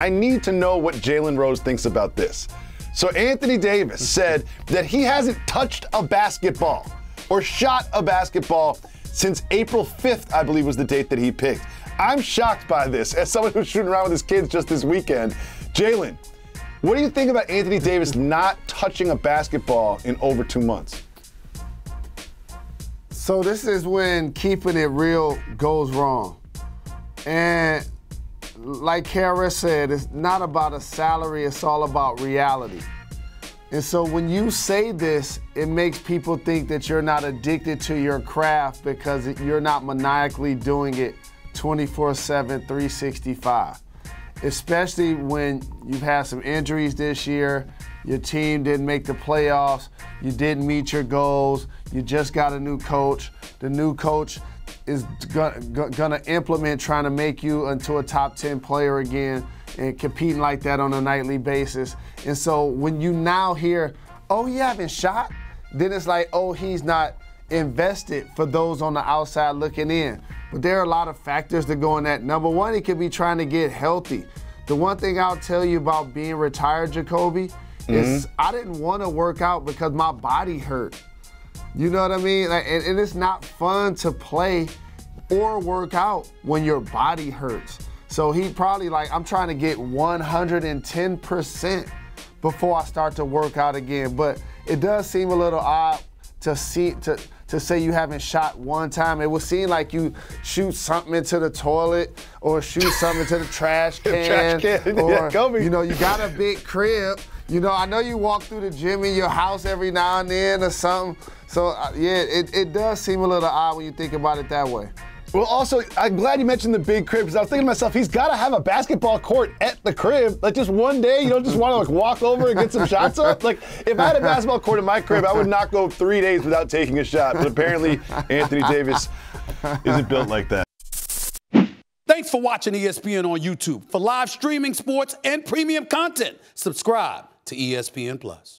I need to know what Jalen Rose thinks about this. So Anthony Davis said that he hasn't touched a basketball or shot a basketball since April 5th, I believe was the date that he picked. I'm shocked by this as someone who's shooting around with his kids just this weekend. Jalen, what do you think about Anthony Davis not touching a basketball in over two months? So this is when keeping it real goes wrong. And like Kara said, it's not about a salary, it's all about reality. And so when you say this, it makes people think that you're not addicted to your craft because you're not maniacally doing it 24 7, 365. Especially when you've had some injuries this year, your team didn't make the playoffs, you didn't meet your goals, you just got a new coach. The new coach is going to implement trying to make you into a top 10 player again and competing like that on a nightly basis. And so when you now hear, oh, you haven't shot, then it's like, oh, he's not invested for those on the outside looking in. But there are a lot of factors that go in that. Number one, he could be trying to get healthy. The one thing I'll tell you about being retired, Jacoby, mm-hmm. is I didn't want to work out because my body hurt. You know what I mean? Like, and, and it's not fun to play or work out when your body hurts. So he probably like, I'm trying to get 110% before I start to work out again. But it does seem a little odd to see to to say you haven't shot one time. It would seem like you shoot something into the toilet or shoot something into the trash can. trash can. Or yeah, you know, you got a big crib. You know, I know you walk through the gym in your house every now and then or something. So uh, yeah, it, it does seem a little odd when you think about it that way. Well, also, I'm glad you mentioned the big crib because I was thinking to myself, he's got to have a basketball court at the crib. Like just one day, you don't just want to like walk over and get some shots up. Like if I had a basketball court in my crib, I would not go three days without taking a shot. But apparently, Anthony Davis isn't built like that. Thanks for watching ESPN on YouTube. For live streaming sports and premium content, subscribe to ESPN Plus.